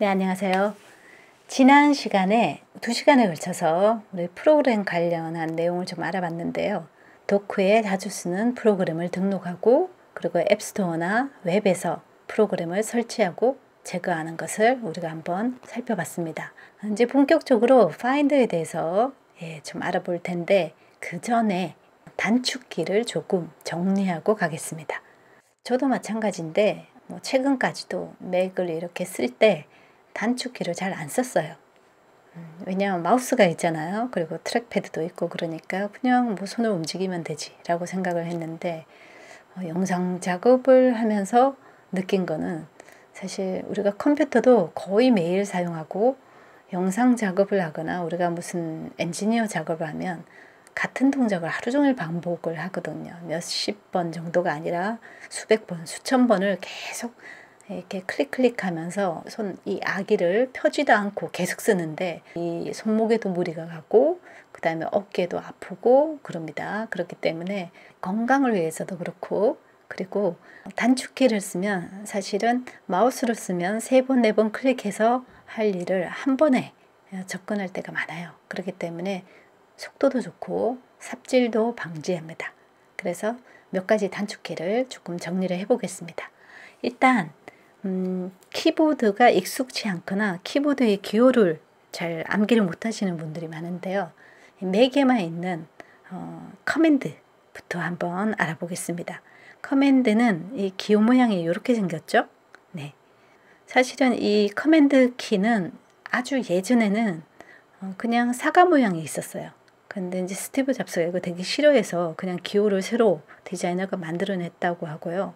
네, 안녕하세요. 지난 시간에 두시간에 걸쳐서 우리 프로그램 관련한 내용을 좀 알아봤는데요. 도크에 자주 쓰는 프로그램을 등록하고 그리고 앱스토어나 웹에서 프로그램을 설치하고 제거하는 것을 우리가 한번 살펴봤습니다. 이제 본격적으로 파인더에 대해서 예, 좀 알아볼 텐데 그 전에 단축키를 조금 정리하고 가겠습니다. 저도 마찬가지인데 뭐 최근까지도 맥을 이렇게 쓸때 단축키를 잘 안 썼어요. 음, 왜냐하면 마우스가 있잖아요. 그리고 트랙패드도 있고 그러니까 그냥 뭐 손을 움직이면 되지 라고 생각을 했는데 어, 영상 작업을 하면서 느낀 거는 사실 우리가 컴퓨터도 거의 매일 사용하고 영상 작업을 하거나 우리가 무슨 엔지니어 작업을 하면 같은 동작을 하루 종일 반복을 하거든요. 몇십 번 정도가 아니라 수백 번, 수천 번을 계속 이렇게 클릭 클릭하면서 손 이 아기를 펴지도 않고 계속 쓰는데 이 손목에도 무리가 가고 그 다음에 어깨도 아프고 그럽니다. 그렇기 때문에 건강을 위해서도 그렇고 그리고 단축키를 쓰면 사실은 마우스로 쓰면 세 번, 네 번 클릭해서 할 일을 한 번에 접근할 때가 많아요. 그렇기 때문에 속도도 좋고 삽질도 방지합니다. 그래서 몇 가지 단축키를 조금 정리를 해보겠습니다. 일단 음, 키보드가 익숙치 않거나 키보드의 기호를 잘 암기를 못하시는 분들이 많은데요. 맥에만 있는 어, 커맨드부터 한번 알아보겠습니다. 커맨드는 이 기호 모양이 이렇게 생겼죠? 네. 사실은 이 command 키는 아주 예전에는 어, 그냥 사과 모양이 있었어요. 근데 이제 스티브 잡스가 이거 되게 싫어해서 그냥 기호를 새로 디자이너가 만들어냈다고 하고요.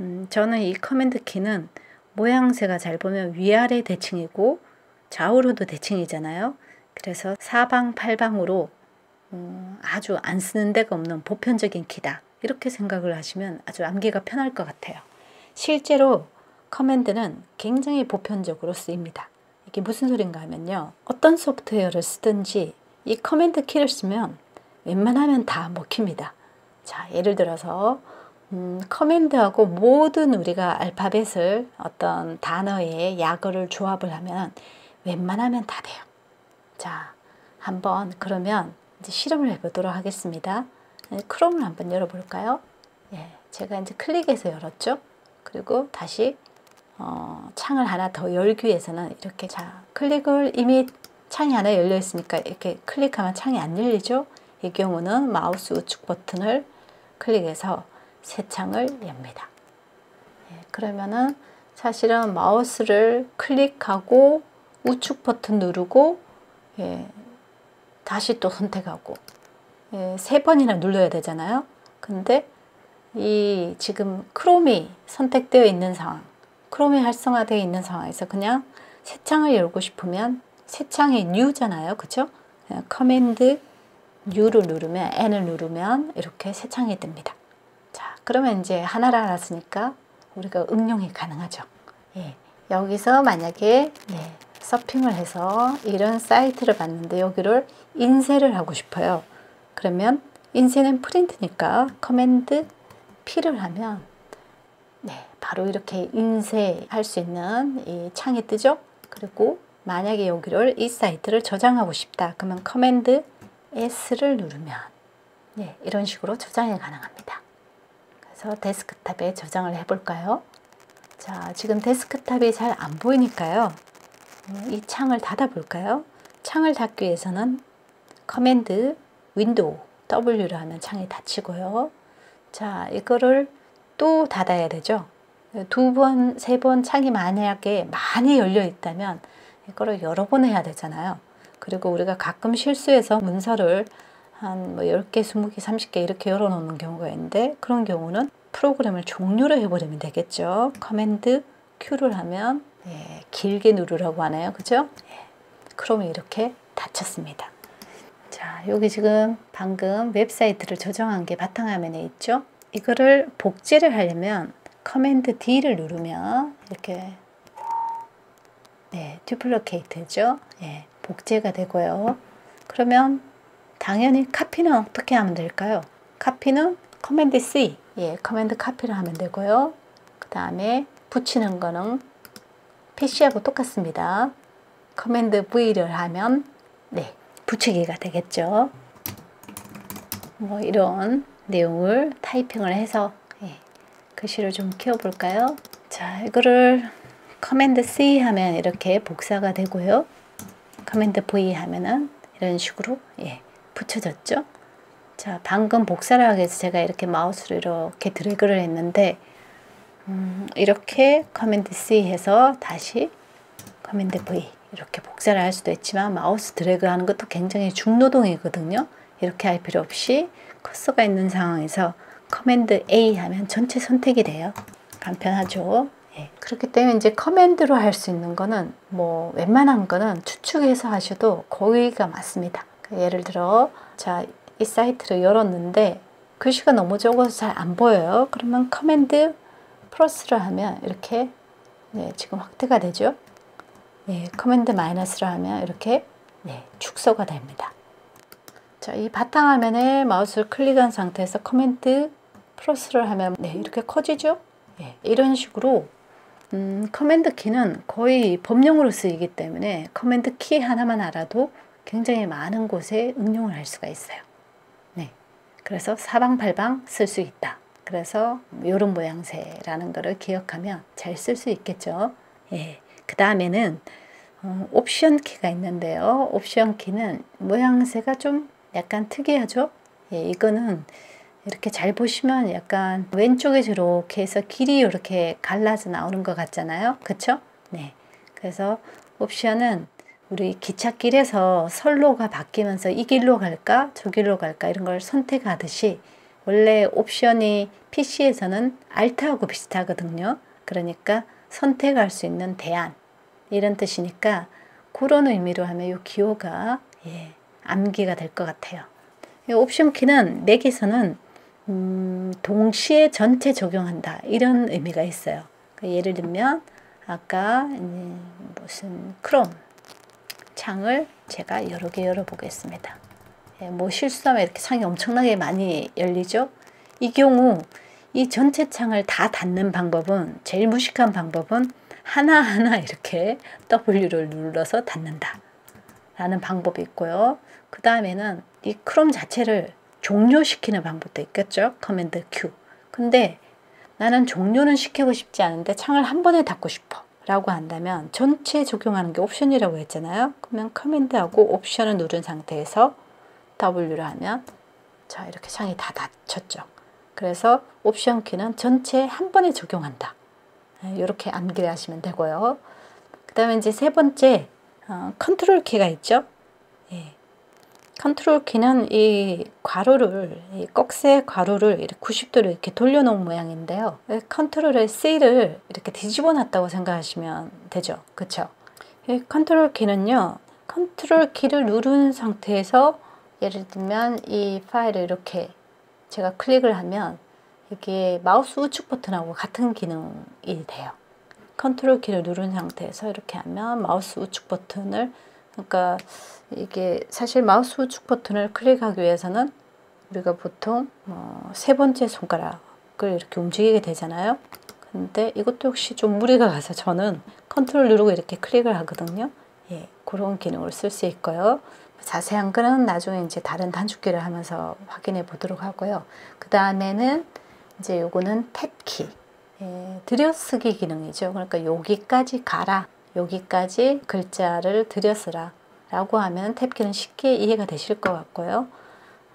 음, 저는 이 command 키는 모양새가 잘 보면 위아래 대칭이고 좌우로도 대칭이잖아요. 그래서 사방팔방으로 음, 아주 안 쓰는 데가 없는 보편적인 키다. 이렇게 생각을 하시면 아주 암기가 편할 것 같아요. 실제로 command는 굉장히 보편적으로 쓰입니다. 이게 무슨 소린가 하면요. 어떤 소프트웨어를 쓰든지 이 command 키를 쓰면 웬만하면 다 먹힙니다. 자, 예를 들어서 음, command하고 모든 우리가 알파벳을 어떤 단어의 약어를 조합을 하면 웬만하면 다 돼요. 자, 한번 그러면 이제 실험을 해보도록 하겠습니다. 네, 크롬을 한번 열어볼까요? 예, 제가 이제 클릭해서 열었죠. 그리고 다시 어, 창을 하나 더 열기 위해서는 이렇게 자 클릭을 이미 창이 하나 열려 있으니까 이렇게 클릭하면 창이 안 열리죠. 이 경우는 마우스 우측 버튼을 클릭해서 새 창을 엽니다. 예, 그러면은 사실은 마우스를 클릭하고 우측 버튼 누르고 예, 다시 또 선택하고 예, 세 번이나 눌러야 되잖아요. 근데 이 지금 크롬이 선택되어 있는 상황, 크롬이 활성화되어 있는 상황에서 그냥 새 창을 열고 싶으면 새 창이 New잖아요. 그쵸? command New를 누르면, N을 누르면 이렇게 새 창이 뜹니다. 자, 그러면 이제 하나를 알았으니까 우리가 응용이 가능하죠. 예. 여기서 만약에 네, 서핑을 해서 이런 사이트를 봤는데 여기를 인쇄를 하고 싶어요. 그러면 인쇄는 프린트니까 command P를 하면 네, 바로 이렇게 인쇄할 수 있는 이 창이 뜨죠. 그리고 만약에 여기를 이 사이트를 저장하고 싶다. 그러면 command S를 누르면 네, 이런 식으로 저장이 가능합니다. 그래서 데스크탑에 저장을 해볼까요? 자, 지금 데스크탑이 잘 안 보이니까요. 음, 이 창을 닫아볼까요? 창을 닫기 위해서는 command 윈도우 W를 하면 창이 닫히고요. 자, 이거를 또 닫아야 되죠. 두 번, 세 번 창이 만약에 많이 열려 있다면 이거를 여러 번 해야 되잖아요. 그리고 우리가 가끔 실수해서 문서를 한뭐 10개, 20개, 30개 이렇게 열어놓는 경우가 있는데 그런 경우는 프로그램을 종료를 해버리면 되겠죠. command Q를 하면 예, 길게 누르라고 하네요. 그죠? 예, 크롬이 이렇게 닫혔습니다. 자, 여기 지금 방금 웹사이트를 저장한 게 바탕화면에 있죠? 이거를 복제를 하려면 command D를 누르면 이렇게 네, duplicate죠. 예, 복제가 되고요. 그러면 당연히 카피는 어떻게 하면 될까요? 카피는 command C, 예, command 카피를 하면 되고요. 그 다음에 붙이는 거는 PC하고 똑같습니다. command V를 하면 네 붙이기가 되겠죠. 뭐 이런 내용을 타이핑을 해서 예, 글씨를 좀 키워볼까요? 자 이거를 command C 하면 이렇게 복사가 되고요. command V 하면은 이런 식으로 예, 붙여졌죠. 자 방금 복사를 하기 위해서 제가 이렇게 마우스로 이렇게 드래그를 했는데 음, 이렇게 command C 해서 다시 command V 이렇게 복사를 할 수도 있지만 마우스 드래그 하는 것도 굉장히 중노동이거든요. 이렇게 할 필요 없이 커서가 있는 상황에서 command A 하면 전체 선택이 돼요. 간편하죠. 예. 그렇기 때문에 이제 command로 할 수 있는 거는 뭐 웬만한 거는 추측해서 하셔도 거의가 맞습니다. 그 예를 들어 자 이 사이트를 열었는데 글씨가 너무 적어서 잘 안 보여요. 그러면 command 플러스를 하면 이렇게 네, 지금 확대가 되죠. 네, command 마이너스를 하면 이렇게 네, 축소가 됩니다. 자, 이 바탕화면에 마우스를 클릭한 상태에서 command 플러스를 하면 네, 이렇게 커지죠. 네, 이런 식으로 음, command 키는 거의 범용으로 쓰이기 때문에 command 키 하나만 알아도 굉장히 많은 곳에 응용을 할 수가 있어요. 네. 그래서 사방팔방 쓸 수 있다. 그래서 이런 모양새라는 것을 기억하면 잘 쓸 수 있겠죠. 예. 그 다음에는 어, 옵션 키가 있는데요. 옵션 키는 모양새가 좀 약간 특이하죠. 예, 이거는 이렇게 잘 보시면 약간 왼쪽에 이렇게 해서 길이 이렇게 갈라져 나오는 것 같잖아요. 그쵸? 네. 그래서 옵션은 우리 기찻길에서 선로가 바뀌면서 이 길로 갈까 저 길로 갈까 이런 걸 선택하듯이 원래 옵션이 PC에서는 Alt하고 비슷하거든요. 그러니까 선택할 수 있는 대안 이런 뜻이니까 그런 의미로 하면 이 기호가 예, 암기가 될 것 같아요. 이 옵션 키는 맥에서는 음, 동시에 전체 적용한다 이런 의미가 있어요. 그 예를 들면 아까 무슨 크롬 창을 제가 여러 개 열어보겠습니다. 예, 뭐 실수하면 이렇게 창이 엄청나게 많이 열리죠. 이 경우 이 전체 창을 다 닫는 방법은 제일 무식한 방법은 하나하나 이렇게 W를 눌러서 닫는다 라는 방법이 있고요. 그 다음에는 이 크롬 자체를 종료시키는 방법도 있겠죠. command Q. 근데 나는 종료는 시키고 싶지 않은데 창을 한 번에 닫고 싶어. 라고 한다면 전체 적용하는 게 옵션이라고 했잖아요. 그러면 command하고 옵션을 누른 상태에서 W를 하면 자 이렇게 창이 다 닫혔죠. 그래서 옵션 키는 전체 한 번에 적용한다. 이렇게 네, 암기를 하시면 되고요. 그 다음에 이제 세 번째 어, 컨트롤 키가 있죠. 예. 컨트롤 키는 이 괄호를 이 꺽쇠 괄호를 이렇게 90도로 이렇게 돌려놓은 모양인데요. 컨트롤의 C를 이렇게 뒤집어 놨다고 생각하시면 되죠. 그쵸? 이 컨트롤 키는요. 컨트롤 키를 누른 상태에서 예를 들면 이 파일을 이렇게 제가 클릭을 하면 이게 마우스 우측 버튼하고 같은 기능이 돼요. 컨트롤 키를 누른 상태에서 이렇게 하면 마우스 우측 버튼을 그러니까 이게 사실 마우스 우측 버튼을 클릭하기 위해서는 우리가 보통 뭐세 번째 손가락을 이렇게 움직이게 되잖아요. 근데 이것도 역시 좀 무리가 가서 저는 컨트롤 누르고 이렇게 클릭을 하거든요. 예, 그런 기능을 쓸 수 있고요. 자세한 거는 나중에 이제 다른 단축키를 하면서 확인해 보도록 하고요. 그 다음에는 이제 요거는 탭키. 예, 들여쓰기 기능이죠. 그러니까 여기까지 가라. 여기까지 글자를 들여쓰라. 라고 하면 탭키는 쉽게 이해가 되실 것 같고요.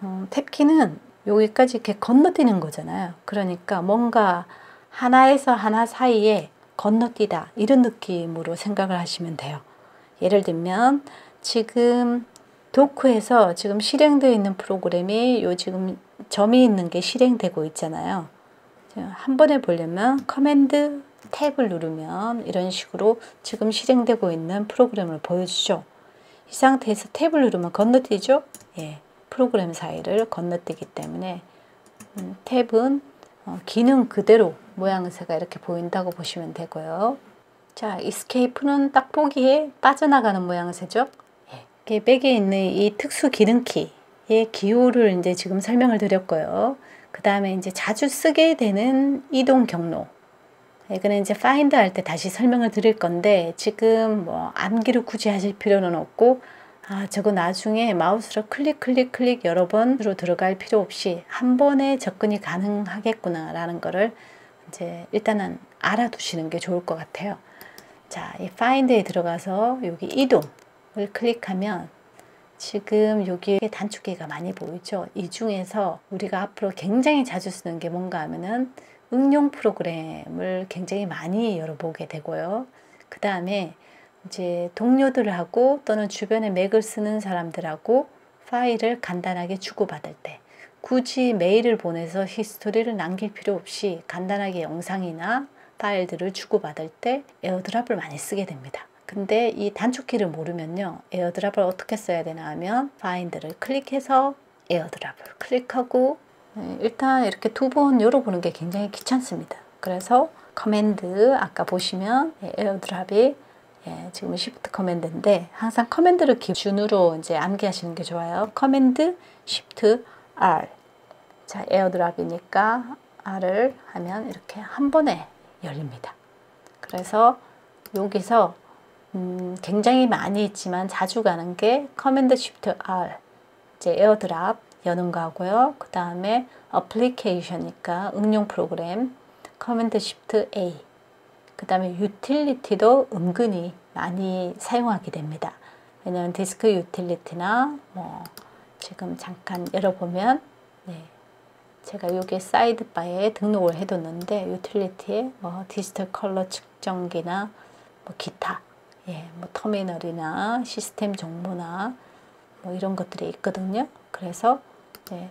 음, 탭키는 여기까지 이렇게 건너뛰는 거잖아요. 그러니까 뭔가 하나에서 하나 사이에 건너뛰다. 이런 느낌으로 생각을 하시면 돼요. 예를 들면 지금 Dock에서 지금 실행되어 있는 프로그램이 요 지금 점이 있는 게 실행되고 있잖아요. 한 번에 보려면 command 탭을 누르면 이런 식으로 지금 실행되고 있는 프로그램을 보여주죠. 이 상태에서 탭을 누르면 건너뛰죠. 예, 프로그램 사이를 건너뛰기 때문에 음, 탭은 어, 기능 그대로 모양새가 이렇게 보인다고 보시면 되고요. 자, 이스케이프는 딱 보기에 빠져나가는 모양새죠. 백에 있는 이 특수 기능키의 기호를 이제 지금 설명을 드렸고요. 그 다음에 이제 자주 쓰게 되는 이동 경로. 이거는 이제 find 할때 다시 설명을 드릴 건데 지금 뭐 암기를 굳이 하실 필요는 없고 아 저거 나중에 마우스로 클릭 클릭 클릭 여러 번으로 들어갈 필요 없이 한 번에 접근이 가능하겠구나 라는 거를 이제 일단은 알아두시는 게 좋을 것 같아요. 자, 이 find에 들어가서 여기 이동을 클릭하면 지금 여기에 단축키가 많이 보이죠? 이 중에서 우리가 앞으로 굉장히 자주 쓰는 게 뭔가 하면은 응용 프로그램을 굉장히 많이 열어보게 되고요. 그 다음에 이제 동료들하고 또는 주변에 맥을 쓰는 사람들하고 파일을 간단하게 주고받을 때 굳이 메일을 보내서 history를 남길 필요 없이 간단하게 영상이나 파일들을 주고받을 때 AirDrop을 많이 쓰게 됩니다. 근데 이 단축키를 모르면요. AirDrop을 어떻게 써야 되나 하면 Finder를 클릭해서 AirDrop을 클릭하고 네, 일단 이렇게 두 번 열어보는 게 굉장히 귀찮습니다. 그래서 command 아까 보시면 AirDrop이 예, 지금 시프트 command인데 항상 command를 기준으로 이제 암기하시는 게 좋아요. command 시프트 R 자 에어드랍이니까 R을 하면 이렇게 한 번에 열립니다. 그래서 여기서 음, 굉장히 많이 있지만 자주 가는 게 command shift R 이제 AirDrop 여는 거고요. 그 다음에 application이니까 응용 프로그램 command shift A 그 다음에 유틸리티도 은근히 많이 사용하게 됩니다. 왜냐하면 디스크 유틸리티나 뭐 지금 잠깐 열어보면 네, 제가 여기 사이드바에 등록을 해뒀는데 유틸리티에 뭐 디지털 컬러 측정기나 뭐 기타 예, 뭐 터미널이나 시스템 정보나 뭐 이런 것들이 있거든요. 그래서 예,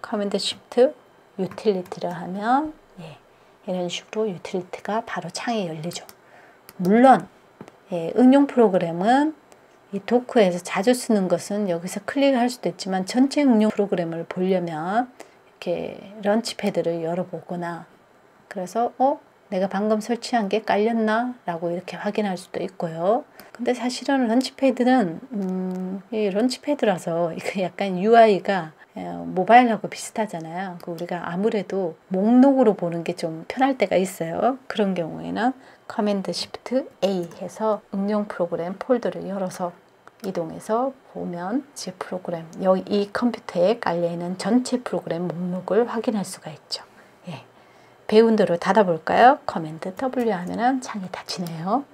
command shift utility를 하면 예, 이런 식으로 유틸리티가 바로 창에 열리죠. 물론 예, 응용 프로그램은 이 도크에서 자주 쓰는 것은 여기서 클릭할 수도 있지만 전체 응용 프로그램을 보려면 이렇게 런치패드를 열어보거나 그래서 어 내가 방금 설치한 게 깔렸나? 라고 이렇게 확인할 수도 있고요. 근데 사실은 런치패드는 음, 이 런치패드라서 이거 약간 UI가 모바일하고 비슷하잖아요. 그 우리가 아무래도 목록으로 보는 게 좀 편할 때가 있어요. 그런 경우에는 command shift A 해서 응용 프로그램 폴더를 열어서 이동해서 보면 제 프로그램 여기 이 컴퓨터에 깔려 있는 전체 프로그램 목록을 확인할 수가 있죠. 배운 대로 닫아볼까요? command W 하면은 창이 닫히네요.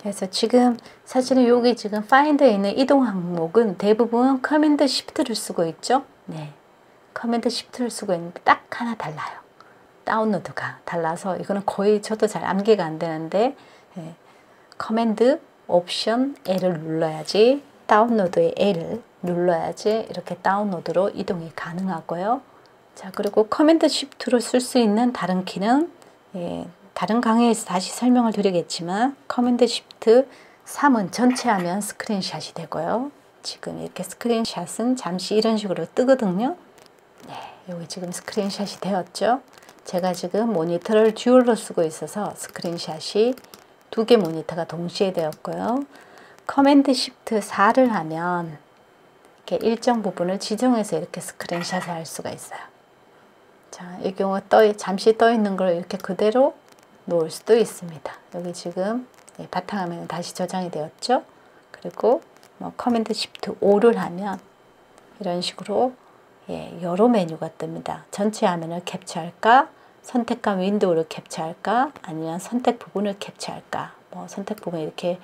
그래서 지금 사실은 여기 지금 Finder에 있는 이동 항목은 대부분 command shift를 쓰고 있죠. 네. command shift를 쓰고 있는데 딱 하나 달라요. 다운로드가 달라서 이거는 거의 저도 잘 암기가 안 되는데 네. command option L을 눌러야지 다운로드의 L을 눌러야지 이렇게 다운로드로 이동이 가능하고요. 자, 그리고 command shift로 쓸 수 있는 다른 키는 예, 다른 강의에서 다시 설명을 드리겠지만 command shift 3은 전체 화면 스크린샷이 되고요. 지금 이렇게 스크린샷은 잠시 이런 식으로 뜨거든요. 네, 여기 지금 스크린샷이 되었죠. 제가 지금 모니터를 듀얼로 쓰고 있어서 스크린샷이 두 개 모니터가 동시에 되었고요. command shift 4를 하면 이렇게 일정 부분을 지정해서 이렇게 스크린샷을 할 수가 있어요. 자, 이 경우 떠, 잠시 떠 있는 걸 이렇게 그대로 놓을 수도 있습니다. 여기 지금 예, 바탕화면은 다시 저장이 되었죠. 그리고 뭐 command shift 5를 하면 이런 식으로 예, 여러 메뉴가 뜹니다. 전체 화면을 캡처할까? 선택한 윈도우를 캡처할까? 아니면 선택 부분을 캡처할까? 뭐 선택 부분 이렇게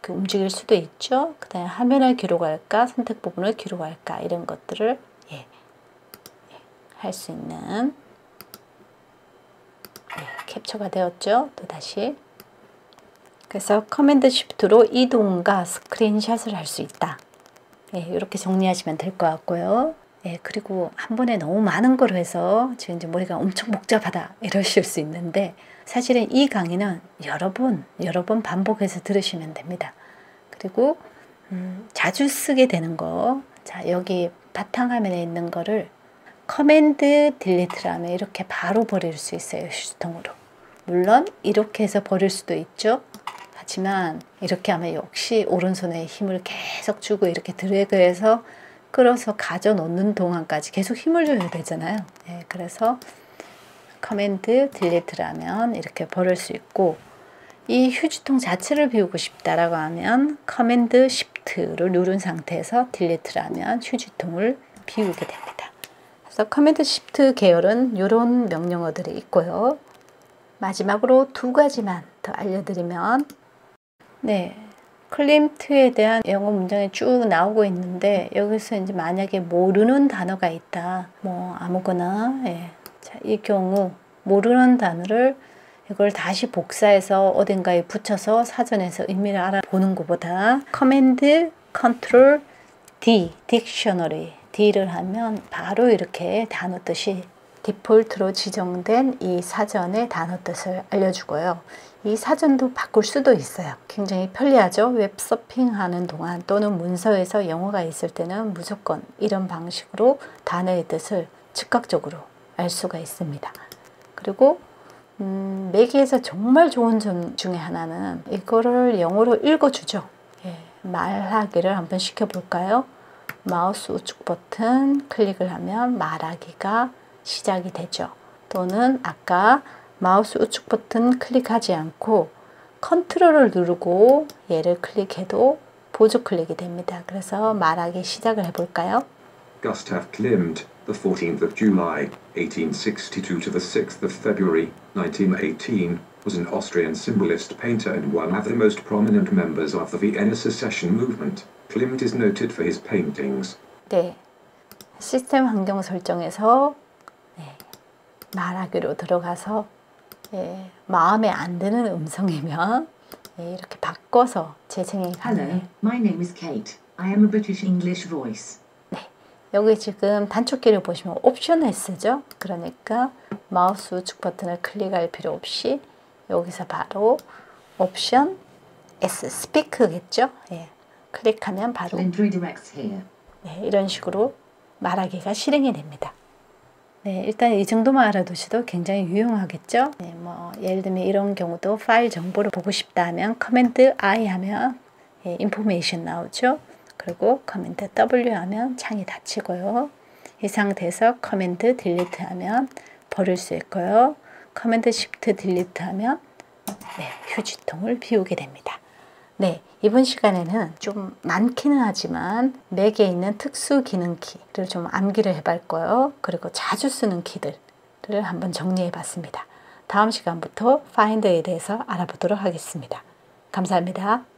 그 움직일 수도 있죠. 그 다음에 화면을 기록할까? 선택 부분을 기록할까? 이런 것들을 할수 있는 네, 캡처가 되었죠. 또 다시 그래서 command shift로 이동과 스크린샷을 할 수 있다. 네, 이렇게 정리하시면 될 것 같고요. 네, 그리고 한 번에 너무 많은 걸 해서 지금 이제 머리가 엄청 복잡하다 이러실 수 있는데 사실은 이 강의는 여러 번 여러 번 반복해서 들으시면 됩니다. 그리고 음, 자주 쓰게 되는 거, 자 여기 바탕화면에 있는 거를 command delete 하면 이렇게 바로 버릴 수 있어요. 휴지통으로. 물론 이렇게 해서 버릴 수도 있죠. 하지만 이렇게 하면 역시 오른손에 힘을 계속 주고 이렇게 드래그해서 끌어서 가져 놓는 동안까지 계속 힘을 줘야 되잖아요. 예, 그래서 command delete를 하면 이렇게 버릴 수 있고 이 휴지통 자체를 비우고 싶다라고 하면 command shift를 누른 상태에서 delete를 하면 휴지통을 비우게 됩니다. 그래서 command shift 계열은 이런 명령어들이 있고요. 마지막으로 두 가지만 더 알려드리면 네 클림트에 대한 영어 문장이 쭉 나오고 있는데 여기서 이제 만약에 모르는 단어가 있다 뭐 아무거나 예. 자, 이 경우 모르는 단어를 이걸 다시 복사해서 어딘가에 붙여서 사전에서 의미를 알아보는 것보다 command control D 딕셔너리 D를 하면 바로 이렇게 단어 뜻이 디폴트로 지정된 이 사전의 단어 뜻을 알려주고요. 이 사전도 바꿀 수도 있어요. 굉장히 편리하죠. 웹서핑 하는 동안 또는 문서에서 영어가 있을 때는 무조건 이런 방식으로 단어의 뜻을 즉각적으로 알 수가 있습니다. 그리고 음, 매기에서 정말 좋은 점 중에 하나는 이거를 영어로 읽어주죠. 예, 말하기를 한번 시켜볼까요? 마우스 우측 버튼 클릭을 하면 말하기가 시작이 되죠. 또는 아까 마우스 우측 버튼 클릭하지 않고 컨트롤을 누르고 얘를 클릭해도 보조 클릭이 됩니다. 그래서 말하기 시작을 해볼까요? Gustav Klimt, the 14th of July, 1862 to the 6th of February, 1918, was an Austrian symbolist painter and one of the most prominent members of the Vienna Secession movement. Klimt is noted for his paintings. 네. 시스템 환경 설정에서 네, 말하기로 들어가서 예, 마음에 안 드는 음성이면 예, 이렇게 바꿔서 재생이 Hello, 가능해요. my name is Kate. I am a British English voice. 여기 지금 단축키를 보시면 옵션 S죠. 그러니까 마우스 우측 버튼을 클릭할 필요 없이 여기서 바로 옵션 S, 스피크겠죠. 예, 클릭하면 바로. 네, 이런 식으로 말하기가 실행이 됩니다. 네, 일단 이 정도만 알아두셔도 굉장히 유용하겠죠. 네, 뭐 예를 들면 이런 경우도 파일 정보를 보고 싶다 하면 command I 하면 예, information 나오죠. 그리고 command W 하면 창이 닫히고요. 이 상태에서 command delete 하면 버릴 수 있고요. command shift delete 하면 네, 휴지통을 비우게 됩니다. 네, 이번 시간에는 좀 많기는 하지만 맥에 있는 특수 기능 키를 좀 암기를 해볼 거예요. 그리고 자주 쓰는 키들을 한번 정리해 봤습니다. 다음 시간부터 파인더에 대해서 알아보도록 하겠습니다. 감사합니다.